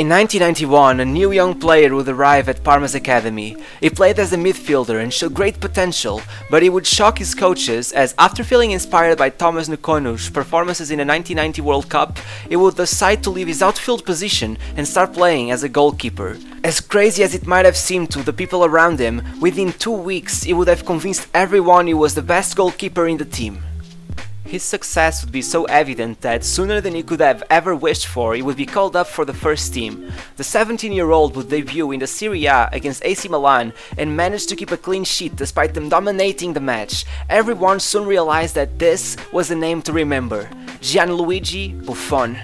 In 1991, a new young player would arrive at Parma's academy. He played as a midfielder and showed great potential, but he would shock his coaches as after feeling inspired by Thomas N'Kono's performances in the 1990 World Cup, he would decide to leave his outfield position and start playing as a goalkeeper. As crazy as it might have seemed to the people around him, within two weeks he would have convinced everyone he was the best goalkeeper in the team. His success would be so evident that sooner than he could have ever wished for, he would be called up for the first team. The 17-year-old would debut in the Serie A against AC Milan and managed to keep a clean sheet despite them dominating the match. Everyone soon realized that this was the name to remember, Gianluigi Buffon.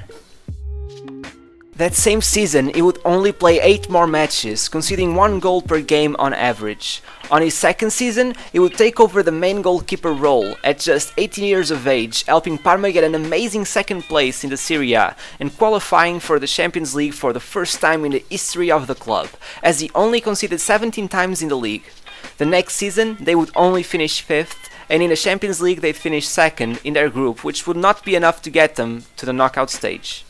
That same season, he would only play 8 more matches, conceding 1 goal per game on average. On his second season, he would take over the main goalkeeper role at just 18 years of age, helping Parma get an amazing second place in the Serie A and qualifying for the Champions League for the first time in the history of the club, as he only conceded 17 times in the league. The next season, they would only finish 5th, and in the Champions League they'd finish second in their group, which would not be enough to get them to the knockout stage.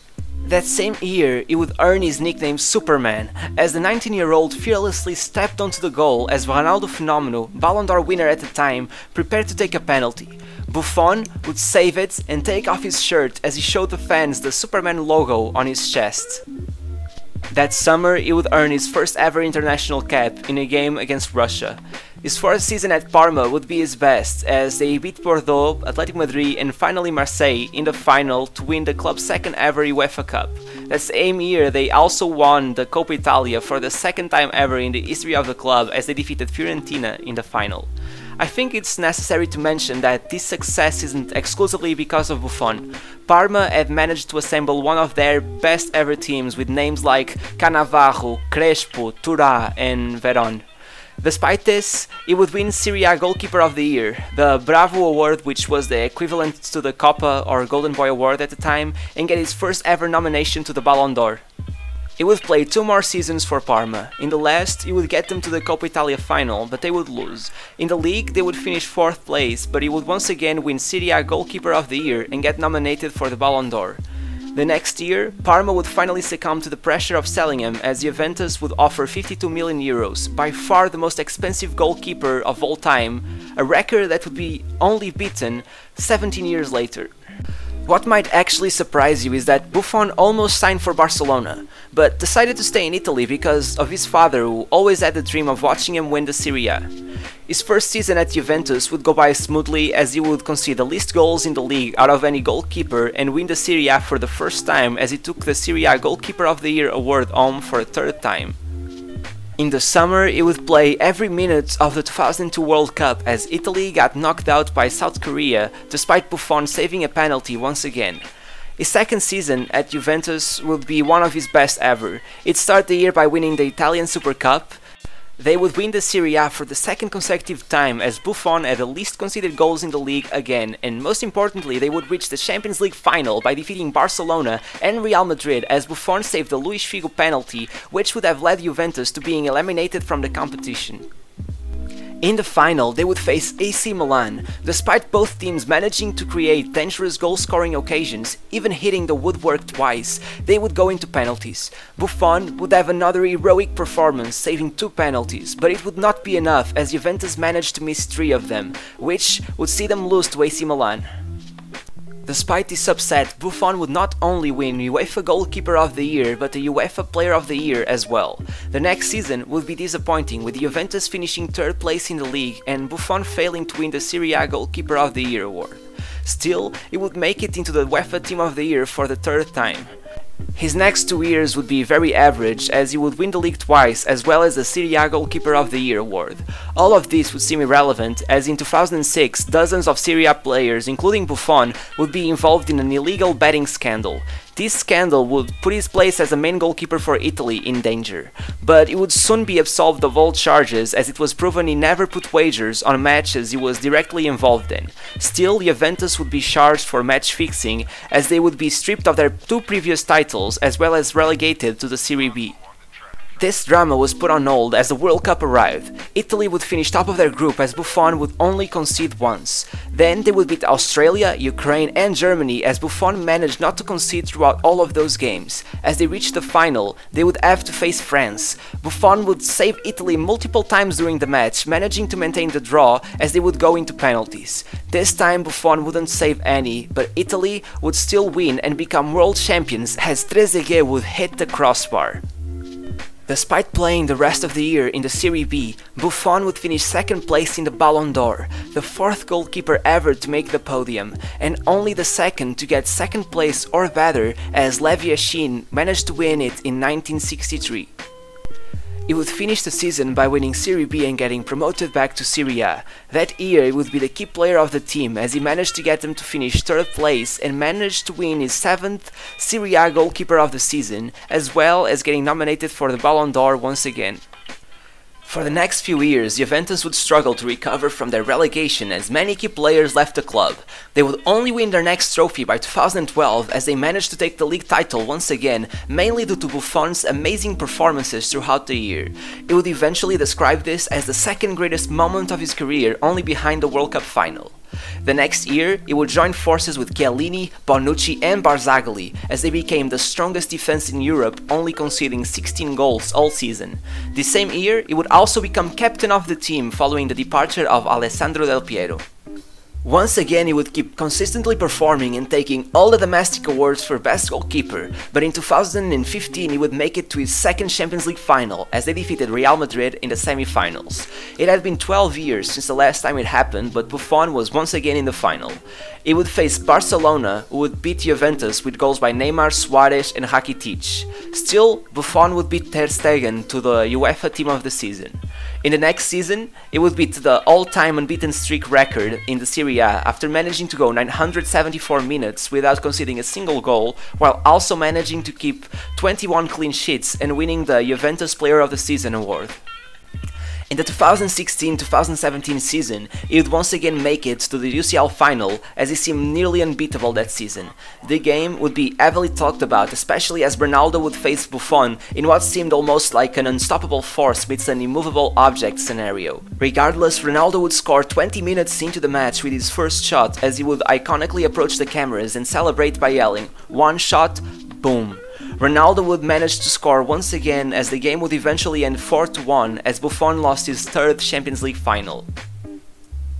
That same year, he would earn his nickname Superman, as the 19-year-old fearlessly stepped onto the goal as Ronaldo Fenomeno, Ballon d'Or winner at the time, prepared to take a penalty. Buffon would save it and take off his shirt as he showed the fans the Superman logo on his chest. That summer, he would earn his first ever international cap in a game against Russia. His first season at Parma would be his best, as they beat Bordeaux, Atletico Madrid and finally Marseille in the final to win the club's second ever UEFA Cup. That same year they also won the Coppa Italia for the second time ever in the history of the club as they defeated Fiorentina in the final. I think it's necessary to mention that this success isn't exclusively because of Buffon. Parma had managed to assemble one of their best ever teams with names like Cannavaro, Crespo, Thuram and Veron. Despite this, he would win Serie A Goalkeeper of the Year, the Bravo Award which was the equivalent to the Kopa or Golden Boy Award at the time, and get his first ever nomination to the Ballon d'Or. He would play two more seasons for Parma. In the last, he would get them to the Coppa Italia final, but they would lose. In the league, they would finish 4th place, but he would once again win Serie A Goalkeeper of the Year and get nominated for the Ballon d'Or. The next year, Parma would finally succumb to the pressure of selling him as Juventus would offer 52 million euros, by far the most expensive goalkeeper of all time, a record that would be only beaten 17 years later. What might actually surprise you is that Buffon almost signed for Barcelona, but decided to stay in Italy because of his father who always had the dream of watching him win the Serie A. His first season at Juventus would go by smoothly as he would concede the least goals in the league out of any goalkeeper and win the Serie A for the first time as he took the Serie A Goalkeeper of the Year award home for a third time. In the summer, he would play every minute of the 2002 World Cup as Italy got knocked out by South Korea, despite Buffon saving a penalty once again. His second season at Juventus would be one of his best ever. It started the year by winning the Italian Super Cup, they would win the Serie A for the second consecutive time as Buffon had the least conceded goals in the league again, and most importantly, they would reach the Champions League final by defeating Barcelona and Real Madrid as Buffon saved the Luis Figo penalty, which would have led Juventus to being eliminated from the competition. In the final, they would face AC Milan, despite both teams managing to create dangerous goal-scoring occasions, even hitting the woodwork twice, they would go into penalties. Buffon would have another heroic performance, saving two penalties, but it would not be enough as Juventus managed to miss three of them, which would see them lose to AC Milan. Despite this upset, Buffon would not only win UEFA Goalkeeper of the Year, but the UEFA Player of the Year as well. The next season would be disappointing, with Juventus finishing third place in the league and Buffon failing to win the Serie A Goalkeeper of the Year award. Still, he would make it into the UEFA Team of the Year for the third time. His next two years would be very average as he would win the league twice as well as the Serie A Goalkeeper of the Year award. All of this would seem irrelevant as in 2006 dozens of Serie A players including Buffon would be involved in an illegal betting scandal. This scandal would put his place as a main goalkeeper for Italy in danger, but he would soon be absolved of all charges as it was proven he never put wagers on matches he was directly involved in. Still, Juventus would be charged for match fixing as they would be stripped of their two previous titles as well as relegated to the Serie B. This drama was put on hold as the World Cup arrived. Italy would finish top of their group as Buffon would only concede once. Then they would beat Australia, Ukraine and Germany as Buffon managed not to concede throughout all of those games. As they reached the final, they would have to face France. Buffon would save Italy multiple times during the match, managing to maintain the draw as they would go into penalties. This time Buffon wouldn't save any, but Italy would still win and become world champions as Trezeguet would hit the crossbar. Despite playing the rest of the year in the Serie B, Buffon would finish second place in the Ballon d'Or, the fourth goalkeeper ever to make the podium, and only the second to get second place or better as Lev Yashin managed to win it in 1963. He would finish the season by winning Serie B and getting promoted back to Serie A. That year he would be the key player of the team as he managed to get them to finish third place and managed to win his seventh Serie A goalkeeper of the season, as well as getting nominated for the Ballon d'Or once again. For the next few years, Juventus would struggle to recover from their relegation as many key players left the club. They would only win their next trophy by 2012 as they managed to take the league title once again, mainly due to Buffon's amazing performances throughout the year. He would eventually describe this as the second greatest moment of his career, only behind the World Cup final. The next year, it would join forces with Chiellini, Bonucci and Barzagli as they became the strongest defense in Europe, only conceding 16 goals all season. The same year, he would also become captain of the team following the departure of Alessandro Del Piero. Once again, he would keep consistently performing and taking all the domestic awards for best goalkeeper, but in 2015 he would make it to his second Champions League final as they defeated Real Madrid in the semi-finals. It had been 12 years since the last time it happened, but Buffon was once again in the final. He would face Barcelona, who would beat Juventus with goals by Neymar, Suarez and Rakitic. Still, Buffon would beat Ter Stegen to the UEFA Team of the Season. In the next season, it would beat the all-time unbeaten streak record in the Serie A after managing to go 974 minutes without conceding a single goal, while also managing to keep 21 clean sheets and winning the Juventus Player of the Season award. In the 2016-2017 season, he would once again make it to the UCL final as he seemed nearly unbeatable that season. The game would be heavily talked about, especially as Ronaldo would face Buffon in what seemed almost like an unstoppable force meets an immovable object scenario. Regardless, Ronaldo would score 20 minutes into the match with his first shot as he would iconically approach the cameras and celebrate by yelling, one shot, boom. Ronaldo would manage to score once again as the game would eventually end 4-1 as Buffon lost his third Champions League final.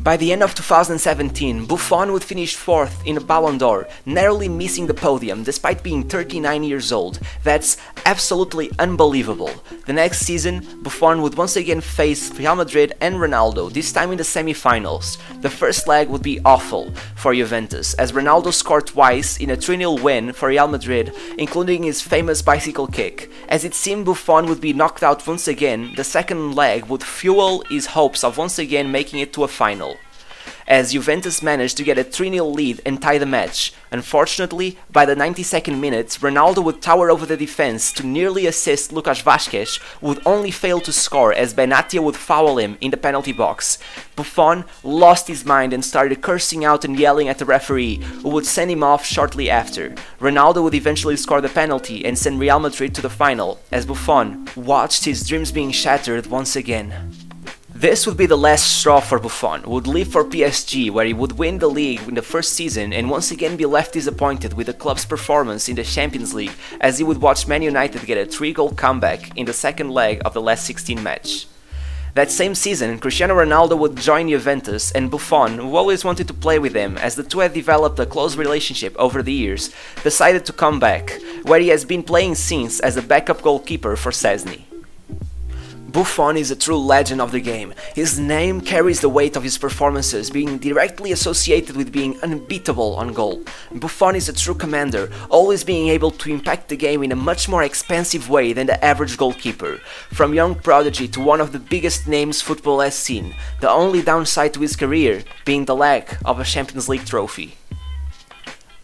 By the end of 2017, Buffon would finish fourth in the Ballon d'Or, narrowly missing the podium despite being 39 years old. That's absolutely unbelievable. The next season, Buffon would once again face Real Madrid and Ronaldo, this time in the semi-finals. The first leg would be awful for Juventus, as Ronaldo scored twice in a 3-0 win for Real Madrid, including his famous bicycle kick. As it seemed Buffon would be knocked out once again, the second leg would fuel his hopes of once again making it to a final as Juventus managed to get a 3-0 lead and tie the match. Unfortunately, by the 92nd minute, Ronaldo would tower over the defense to nearly assist Lucas Vazquez, would only fail to score as Benatia would foul him in the penalty box. Buffon lost his mind and started cursing out and yelling at the referee, who would send him off shortly after. Ronaldo would eventually score the penalty and send Real Madrid to the final, as Buffon watched his dreams being shattered once again. This would be the last straw for Buffon, who would leave for PSG where he would win the league in the first season and once again be left disappointed with the club's performance in the Champions League as he would watch Man United get a 3-goal comeback in the second leg of the last 16 match. That same season, Cristiano Ronaldo would join Juventus and Buffon, who always wanted to play with him as the two had developed a close relationship over the years, decided to come back, where he has been playing since as a backup goalkeeper for Szczesny. Buffon is a true legend of the game. His name carries the weight of his performances, being directly associated with being unbeatable on goal. Buffon is a true commander, always being able to impact the game in a much more expansive way than the average goalkeeper. From young prodigy to one of the biggest names football has seen, the only downside to his career being the lack of a Champions League trophy.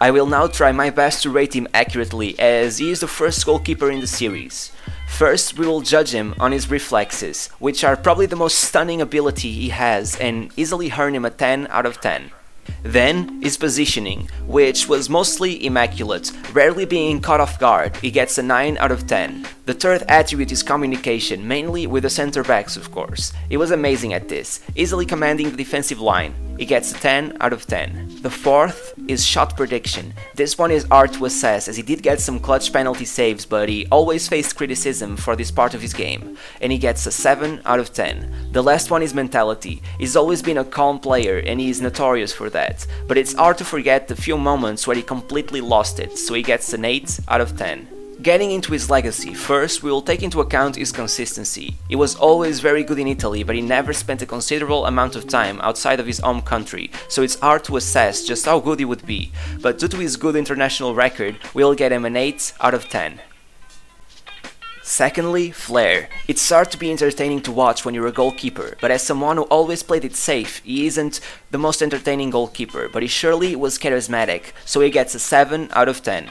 I will now try my best to rate him accurately as he is the first goalkeeper in the series. First, we will judge him on his reflexes, which are probably the most stunning ability he has and easily earn him a 10 out of 10. Then, is positioning, which was mostly immaculate, rarely being caught off guard, he gets a 9 out of 10. The third attribute is communication, mainly with the center backs of course. He was amazing at this, easily commanding the defensive line. He gets a 10 out of 10. The fourth is shot prediction. This one is hard to assess as he did get some clutch penalty saves but he always faced criticism for this part of his game and he gets a 7 out of 10. The last one is mentality. He's always been a calm player and he is notorious for that, but it's hard to forget the few moments where he completely lost it, so he gets an 8 out of 10. Getting into his legacy, first we will take into account his consistency. He was always very good in Italy, but he never spent a considerable amount of time outside of his home country, so it's hard to assess just how good he would be, but due to his good international record, we'll get him an 8 out of 10. Secondly, flair. It's hard to be entertaining to watch when you're a goalkeeper, but as someone who always played it safe, he isn't the most entertaining goalkeeper, but he surely was charismatic, so he gets a 7 out of 10.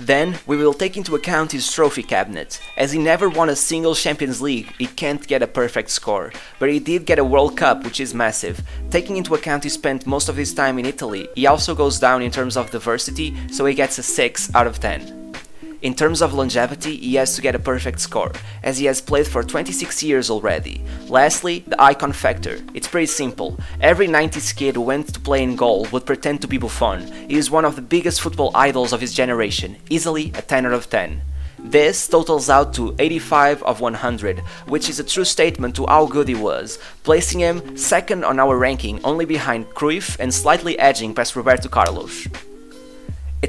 Then, we will take into account his trophy cabinet. As he never won a single Champions League, he can't get a perfect score, but he did get a World Cup, which is massive. Taking into account he spent most of his time in Italy, he also goes down in terms of diversity, so he gets a 6 out of 10. In terms of longevity, he has to get a perfect score, as he has played for 26 years already. Lastly, the icon factor. It's pretty simple. Every 90s kid who went to play in goal would pretend to be Buffon. He is one of the biggest football idols of his generation, easily a 10 out of 10. This totals out to 85 of 100, which is a true statement to how good he was, placing him second on our ranking only behind Cruyff and slightly edging past Roberto Carlos.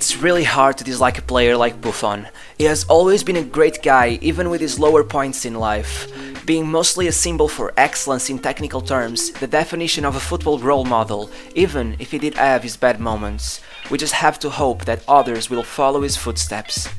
It's really hard to dislike a player like Buffon. He has always been a great guy, even with his lower points in life. Being mostly a symbol for excellence in technical terms, the definition of a football role model, even if he did have his bad moments. We just have to hope that others will follow his footsteps.